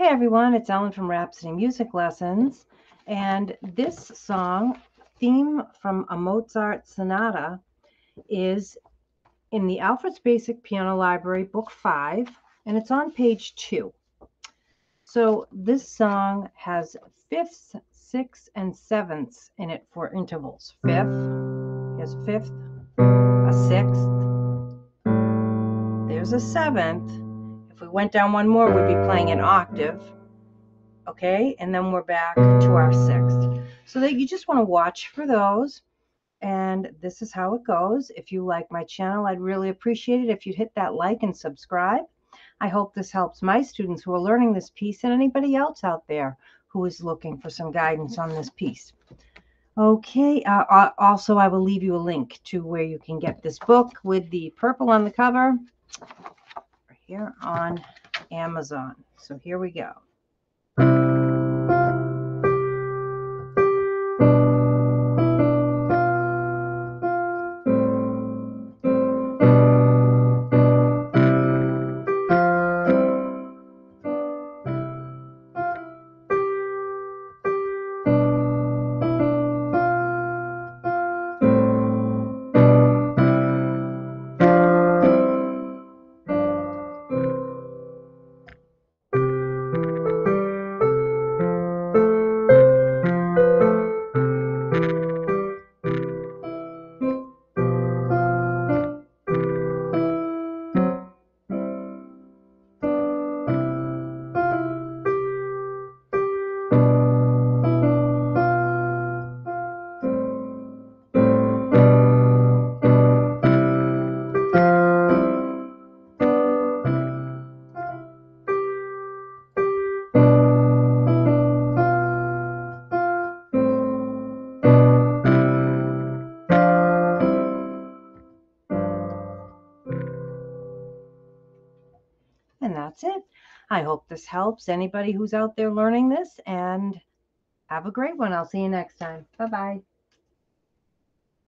Hey everyone, it's Ellen from Rhapsody Music Lessons. And this song, theme from a Mozart sonata, is in the Alfred's Basic Piano Library, Book 5, and it's on page 2. So this song has fifths, sixths, and sevenths in it for intervals. Fifth, a fifth, a sixth, there's a seventh. If we went down one more, we'd be playing an octave. Okay, and then we're back to our sixth. So that you just want to watch for those. And this is how it goes. If you like my channel, I'd really appreciate it if you'd hit that like and subscribe. I hope this helps my students who are learning this piece and anybody else out there who is looking for some guidance on this piece. Okay, uh, also I will leave you a link to where you can get this book with the purple on the cover here on Amazon. So here we go. And that's it. I hope this helps anybody who's out there learning this and have a great one. I'll see you next time. Bye bye.